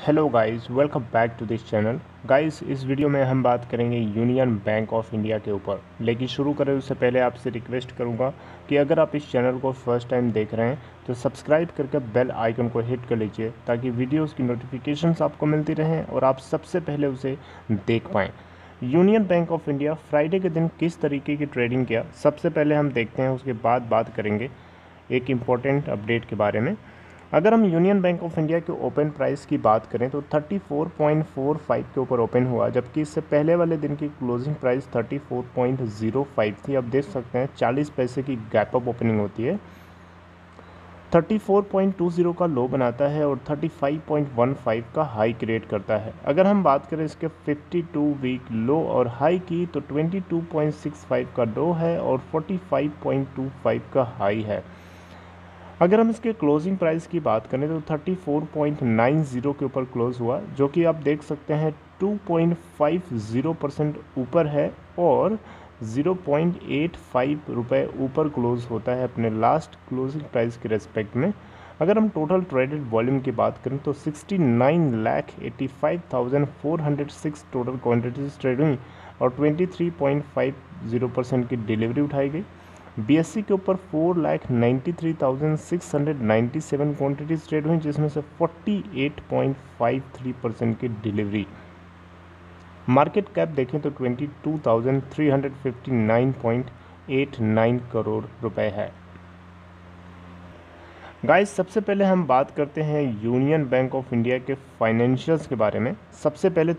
Hello guys welcome back to this channel guys इस video में हम बात करेंगे यूनियन बैंक ऑफ़ इंडिया के ऊपर। लेकिन शुरू करें, उससे पहले आपसे रिक्वेस्ट करूँगा कि अगर आप इस चैनल को फ़र्स्ट टाइम देख रहे हैं तो सब्सक्राइब करके बेल आइकन को हिट कर लीजिए, ताकि वीडियोज़ की नोटिफिकेशंस आपको मिलती रहें और आप सबसे पहले उसे देख पाएँ। Union Bank of India Friday के दिन किस तरीके की ट्रेडिंग किया, सबसे पहले हम देखते हैं, उसके बाद बात करेंगे एक इंपॉर्टेंट अपडेट के बारे में। अगर हम यूनियन बैंक ऑफ़ इंडिया के ओपन प्राइस की बात करें तो 34.45 के ऊपर ओपन हुआ, जबकि इससे पहले वाले दिन की क्लोजिंग प्राइस 34.05 थी। अब देख सकते हैं 40 पैसे की गैप अप ओपनिंग होती है। 34.20 का लो बनाता है और 35.15 का हाई क्रिएट करता है। अगर हम बात करें इसके 52 वीक लो और हाई की तो 22.65 का लो है और 45.25 का हाई है। अगर हम इसके क्लोजिंग प्राइस की बात करें तो 34.90 के ऊपर क्लोज हुआ जो कि आप देख सकते हैं 2.50 परसेंट ऊपर है और 0.85 रुपए ऊपर क्लोज होता है अपने लास्ट क्लोजिंग प्राइस के रेस्पेक्ट में। अगर हम टोटल ट्रेडेड वॉल्यूम की बात करें तो 69 लाख 85,406 टोटल क्वांटिटीज ट्रेड हुई और 23.50 परसेंट की डिलीवरी उठाई गई। बीएससी के ऊपर four lakh ninety three thousand six hundred ninety seven quantities trade हुई, जिसमें से forty eight point five three percent की डिलीवरी मार्केट कैप देखें तो twenty two thousand three hundred fifty nine point eight nine crore रुपए है। Guys सबसे पहले हम बात करते हैं यूनियन बैंक ऑफ़ इंडिया के फाइनेंशियल्स के बारे में। सबसे पहले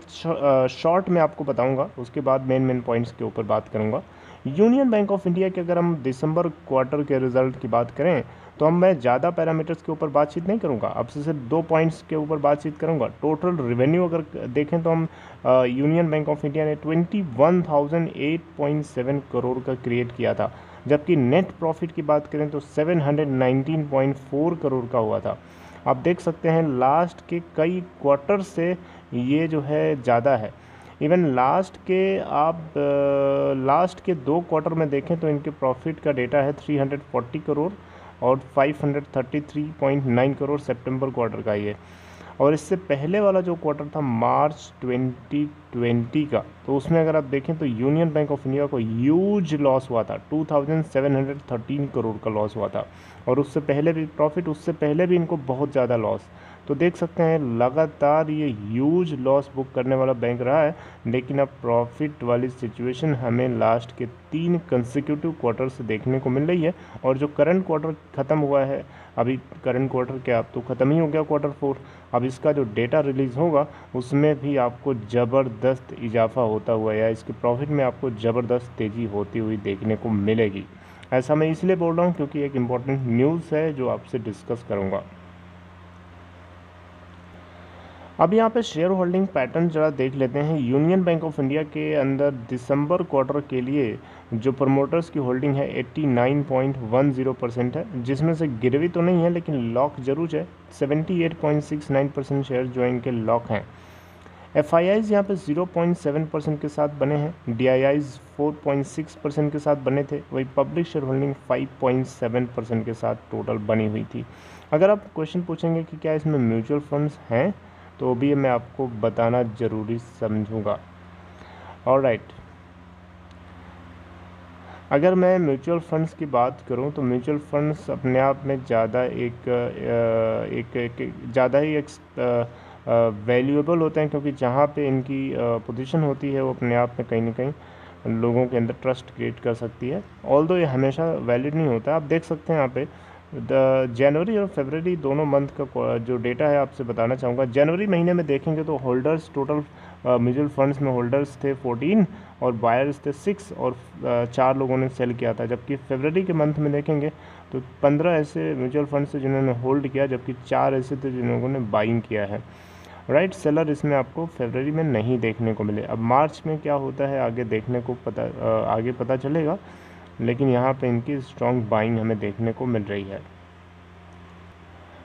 शॉर्ट में आपको बताऊँगा, उसके बाद मेन मेन पॉइंट्स के ऊपर बात करूँगा। यूनियन बैंक ऑफ़ इंडिया के अगर हम दिसंबर क्वार्टर के रिज़ल्ट की बात करें तो हम मैं ज़्यादा पैरामीटर्स के ऊपर बातचीत नहीं करूँगा। अब से सिर्फ़ दो पॉइंट्स के ऊपर बातचीत करूँगा। टोटल रेवेन्यू अगर देखें तो हम यूनियन बैंक ऑफ़ इंडिया ने twenty one thousand eight point seven crore का क्रिएट किया था। जबकि नेट प्रॉफिट की बात करें तो seven hundred nineteen point four crore का हुआ था। आप देख सकते हैं लास्ट के कई क्वार्टर से ये जो है ज़्यादा है। इवन लास्ट के आप लास्ट के दो क्वार्टर में देखें तो इनके प्रॉफिट का डेटा है 340 करोड़ और 533.9 करोड़ सितंबर क्वार्टर का ये। और इससे पहले वाला जो क्वार्टर था मार्च 2020 का तो उसमें अगर आप देखें तो यूनियन बैंक ऑफ़ इंडिया को ह्यूज लॉस हुआ था 2713 करोड़ का लॉस हुआ था। और उससे पहले भी प्रॉफिट उससे पहले भी इनको बहुत ज़्यादा लॉस तो देख सकते हैं, लगातार ये ह्यूज लॉस बुक करने वाला बैंक रहा है, लेकिन अब प्रॉफिट वाली सिचुएशन हमें लास्ट के तीन कंसिक्यूटिव क्वार्टर से देखने को मिल रही है और जो करंट क्वार्टर ख़त्म हुआ है, अभी करंट क्वार्टर क्या, अब तो ख़त्म ही हो गया क्वार्टर फोर अब इसका जो डेटा रिलीज़ होगा, उसमें भी आपको ज़बरदस्त इजाफा होता हुआ या इसके प्रॉफिट में आपको ज़बरदस्त तेज़ी होती हुई देखने को मिलेगी। ऐसा मैं इसलिए बोल रहा हूँ क्योंकि एक इंपॉर्टेंट न्यूज़ है जो आपसे डिस्कस करूँगा। अब यहाँ पे शेयर होल्डिंग पैटर्न ज़रा देख लेते हैं। यूनियन बैंक ऑफ़ इंडिया के अंदर दिसंबर क्वार्टर के लिए जो प्रमोटर्स की होल्डिंग है 89.10 परसेंट है। जिसमें से गिरवी तो नहीं है, लेकिन लॉक ज़रूर है। 78.69 परसेंट शेयर जो इनके लॉक हैं। एफ़ आई आईज यहाँ पर ज़ीरो पॉइंट सेवन परसेंट के साथ बने हैं। D I I's four point six percent के साथ बने थे। वही public share holding five point seven percent के साथ टोटल बनी हुई थी। अगर आप क्वेश्चन पूछेंगे कि क्या इसमें म्यूचुअल फंड्स हैं? तो भी मैं आपको बताना ज़रूरी समझूँगा। और राइट अगर मैं म्यूचुअल फंड्स की बात करूँ तो म्यूचुअल फंड्स अपने आप में ज़्यादा एक एक, एक एक ज़्यादा ही एक वैल्यूएबल होते हैं क्योंकि जहाँ पे इनकी पोजीशन होती है वो अपने आप में कहीं ना कहीं लोगों के अंदर ट्रस्ट क्रिएट कर सकती है। ऑल ये हमेशा वैलिड नहीं होता आप देख सकते हैं यहाँ पे जनवरी और फेबररी दोनों मंथ का जो डेटा है आपसे बताना चाहूँगा। जनवरी महीने में देखेंगे तो होल्डर्स टोटल म्यूचुअल फंड्स में होल्डर्स थे 14 और बायर्स थे 6 और चार लोगों ने सेल किया था। जबकि फेबररी के मंथ में देखेंगे तो 15 ऐसे म्यूचुअल फंड्स थे जिन्होंने होल्ड किया जबकि चार ऐसे थे जिन लोगों ने बाइंग किया है। राइट right, सेलर इसमें आपको फेबररी में नहीं देखने को मिले। अब मार्च में क्या होता है आगे देखने को पता आगे पता चलेगा। लेकिन यहाँ पे इनकी स्ट्रॉन्ग बाइंग हमें देखने को मिल रही है।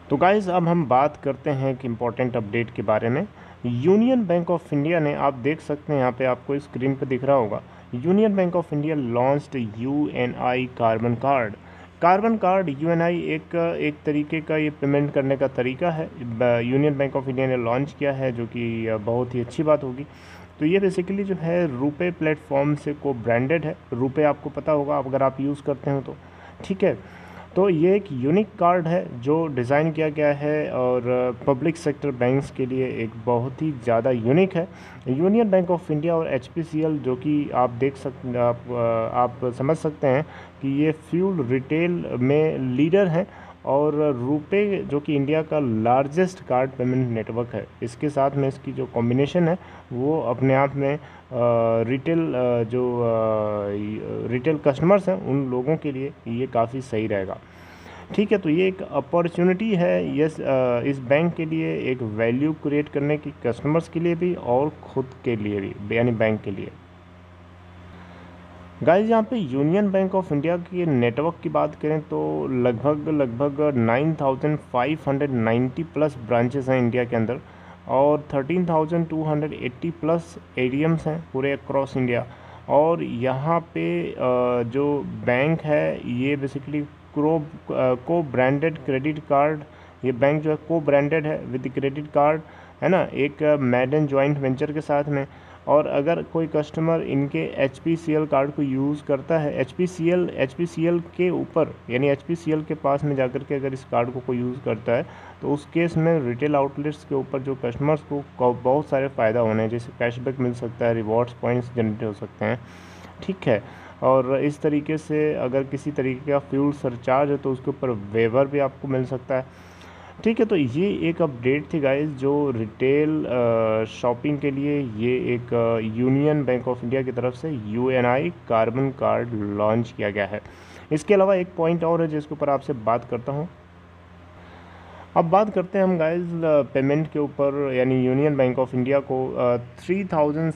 तो गाइज़ अब हम बात करते हैं एक इंपॉर्टेंट अपडेट के बारे में। यूनियन बैंक ऑफ़ इंडिया ने, आप देख सकते हैं यहाँ पे आपको स्क्रीन पे दिख रहा होगा। Union Bank of India launched U N I carbon card carbon card you एक एक तरीके का ये पेमेंट करने का तरीका है। यूनियन बैंक ऑफ़ इंडिया ने लॉन्च किया है, जो कि बहुत ही अच्छी बात होगी। तो ये बेसिकली जो है रुपए प्लेटफॉर्म से को ब्रांडेड है। रुपए आपको पता होगा, अगर आप यूज़ करते हो तो। ठीक है? तो ये एक यूनिक कार्ड है जो डिज़ाइन किया गया है और पब्लिक सेक्टर बैंक्स के लिए एक बहुत ही ज़्यादा यूनिक है। यूनियन बैंक ऑफ़ इंडिया और एचपीसीएल जो कि आप देख सक, आप आप समझ सकते हैं कि ये फ्यूल रिटेल में लीडर हैं। और रुपे, जो कि इंडिया का लार्जेस्ट कार्ड पेमेंट नेटवर्क है, इसके साथ में इसकी जो कॉम्बिनेशन है, वो अपने आप में रिटेल जो रिटेल कस्टमर्स हैं, उन लोगों के लिए ये काफ़ी सही रहेगा। ठीक है तो ये एक अपॉर्चुनिटी है यस इस बैंक के लिए, एक वैल्यू क्रिएट करने की कस्टमर्स के लिए भी और ख़ुद के लिए भी, यानी बैंक के लिए। गाइज़ यहाँ पे यूनियन बैंक ऑफ़ इंडिया के नेटवर्क की बात करें तो लगभग लगभग 9,590 प्लस ब्रांचेस हैं इंडिया के अंदर और 13,280 प्लस एटीएम्स हैं पूरे अक्रॉस इंडिया और यहाँ पे जो बैंक है ये बेसिकली क्रो को ब्रांडेड क्रेडिट कार्ड ये बैंक जो है को ब्रांडेड है विद क्रेडिट कार्ड है ना? एक मैडन जॉइंट वेंचर के साथ में। और अगर कोई कस्टमर इनके HPCL कार्ड को यूज़ करता है एच पी के ऊपर, यानी HPCL के पास में जाकर के अगर इस कार्ड को कोई यूज़ करता है तो उस केस में रिटेल आउटलेट्स के ऊपर जो कस्टमर्स को बहुत सारे फ़ायदा होने हैं। जैसे कैशबैक मिल सकता है रिवॉर्ड्स पॉइंट्स जनरेट हो सकते हैं। ठीक है? और इस तरीके से अगर किसी तरीके का फ्यूल सरचार्ज है तो उसके ऊपर वेवर भी आपको मिल सकता है। ठीक है तो ये एक अपडेट थी गाइस जो रिटेल शॉपिंग के लिए ये एक यूनियन बैंक ऑफ़ इंडिया की तरफ़ से यूएनआई कार्बन कार्ड लॉन्च किया गया है। इसके अलावा एक पॉइंट और है जिसके ऊपर आपसे बात करता हूँ। अब बात करते हैं हम गाइस पेमेंट के ऊपर, यानी यूनियन बैंक ऑफ़ इंडिया को three thousand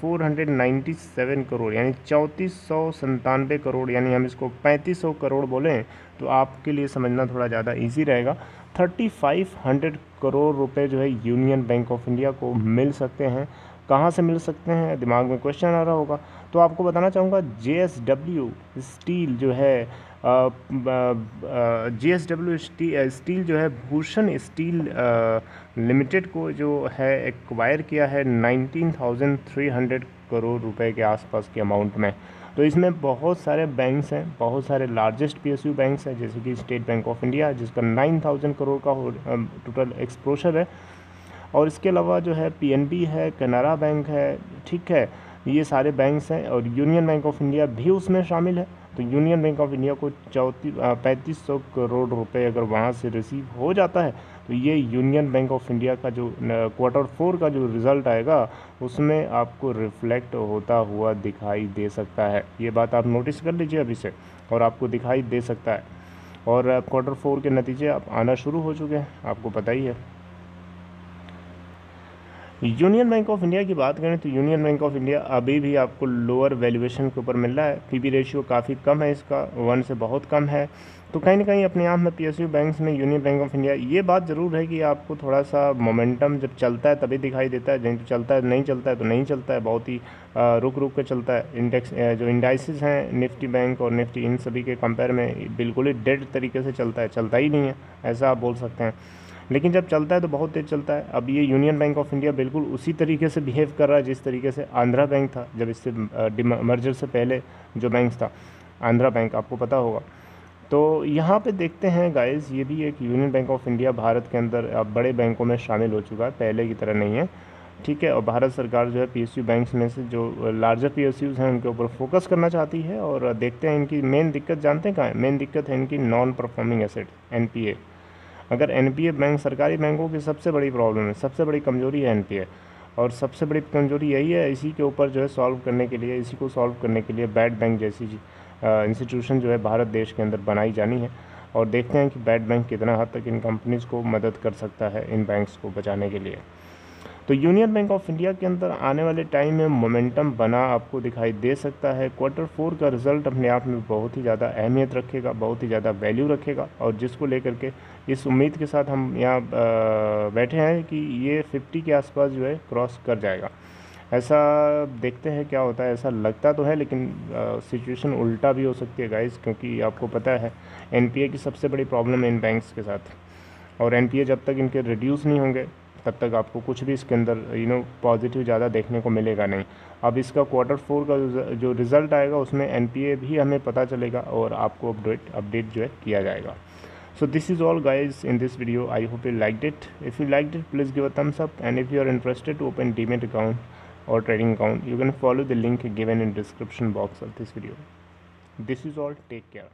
four hundred ninety seven crore, यानी चौंतीस सौ संतानवे करोड़, यानी हम इसको पैंतीस सौ करोड़ बोलें तो आपके लिए समझना थोड़ा ज़्यादा इजी रहेगा। थर्टी फाइव हंड्रेड करोड़ रुपए जो है यूनियन बैंक ऑफ़ इंडिया को मिल सकते हैं। कहाँ से मिल सकते हैं? दिमाग में क्वेश्चन आ रहा होगा। तो आपको बताना चाहूँगा जे स्टील जो है जे एस डब्ल्यू स्टील जो है भूषण स्टील लिमिटेड को जो है एक्वायर किया है, nineteen thousand three hundred crore रुपए के आसपास के अमाउंट में। तो इसमें बहुत सारे बैंक्स हैं, बहुत सारे लार्जेस्ट पीएसयू बैंक्स हैं, जैसे कि स्टेट बैंक ऑफ़ इंडिया जिसका नाइन थाउज़ेंड करोड़ का टोटल एक्सप्रोशर है। और इसके अलावा जो है पीएनबी है कनारा बैंक है, ठीक है, ये सारे बैंक्स हैं और यूनियन बैंक ऑफ़ इंडिया भी उसमें शामिल है। तो यूनियन बैंक ऑफ़ इंडिया को चौती पैंतीस सौ करोड़ रुपए अगर वहाँ से रिसीव हो जाता है तो ये यूनियन बैंक ऑफ़ इंडिया का जो क्वार्टर फोर का जो रिज़ल्ट आएगा, उसमें आपको रिफ्लेक्ट होता हुआ दिखाई दे सकता है। ये बात आप नोटिस कर लीजिए अभी से, और आपको दिखाई दे सकता है। और क्वार्टर फोर के नतीजे आप आना शुरू हो चुके हैं, आपको पता ही है। यूनियन बैंक ऑफ़ इंडिया की बात करें तो यूनियन बैंक ऑफ़ इंडिया अभी भी आपको लोअर वैल्यूएशन के ऊपर मिल रहा है। पीबी रेशियो काफ़ी कम है इसका वन से बहुत कम है। तो कहीं ना कहीं अपने आप में पी एस यू बैंक्स में यूनियन बैंक ऑफ़ इंडिया ये बात ज़रूर है कि आपको थोड़ा सा मोमेंटम जब चलता है तभी दिखाई देता है। नहीं तो चलता है, नहीं चलता है तो नहीं चलता है। बहुत ही रुक रुक के चलता है। इंडेक्स जो इंडाइसिस हैं निफ्टी बैंक और निफ्टी इन सभी के कंपेयर में बिल्कुल ही डेड तरीके से चलता है। चलता ही नहीं है, ऐसा आप बोल सकते हैं। लेकिन जब चलता है तो बहुत तेज़ चलता है। अब ये यूनियन बैंक ऑफ़ इंडिया बिल्कुल उसी तरीके से बिहेव कर रहा है जिस तरीके से आंध्रा बैंक था, जब इससे मर्जर से पहले जो बैंक था। आंध्रा बैंक आपको पता होगा। तो यहाँ पे देखते हैं गाइस ये भी एक Union Bank of India Bharat के अंदर, अब बड़े बैंकों में शामिल हो चुका है, पहले की तरह नहीं है, ठीक है, और भारत सरकार जो है पीएसयू बैंक्स में से जो लार्जर पीएसयूज हैं, उनके ऊपर फोकस करना चाहती है, और देखते हैं इनकी मेन दिक्कत, जानते हैं कहाँ है? मेन दिक्कत है इनकी नॉन परफॉर्मिंग एसेट एनपीए अगर एनपीए बैंक सरकारी बैंकों की सबसे बड़ी प्रॉब्लम है, सबसे बड़ी कमज़ोरी है एनपीए और सबसे बड़ी कमज़ोरी यही है, इसी के ऊपर जो है सॉल्व करने के लिए, इसी को सॉल्व करने के लिए बैड बैंक जैसी इंस्टीट्यूशन जो है भारत देश के अंदर बनाई जानी है। और देखते हैं कि बैड बैंक कितना हद तक इन कंपनीज़ को मदद कर सकता है इन बैंक्स को बचाने के लिए। तो यूनियन बैंक ऑफ़ इंडिया के अंदर आने वाले टाइम में मोमेंटम बना आपको दिखाई दे सकता है। क्वार्टर फोर का रिज़ल्ट अपने आप में बहुत ही ज़्यादा अहमियत रखेगा, बहुत ही ज़्यादा वैल्यू रखेगा। और जिसको लेकर के इस उम्मीद के साथ हम यहाँ बैठे हैं कि ये 50 के आसपास जो है क्रॉस कर जाएगा। ऐसा देखते हैं क्या होता है, ऐसा लगता तो है, लेकिन सिचुएशन उल्टा भी हो सकती है गाइस क्योंकि आपको पता है एनपीए की सबसे बड़ी प्रॉब्लम है इन बैंक्स के साथ। और एनपीए जब तक इनके रिड्यूस नहीं होंगे, तब तक आपको कुछ भी इसके अंदर यू नो पॉजिटिव ज़्यादा देखने को मिलेगा नहीं। अब इसका क्वार्टर फोर का जो रिज़ल्ट आएगा, उसमें एनपीए भी हमें पता चलेगा और आपको अपडेट अपडेट जो है किया जाएगा। So this is all guys in this video. I hope you liked it. If you liked it, please give a thumbs up. And if you are interested to open demat account or trading account you can follow the link given in description box of this video. This is all. Take care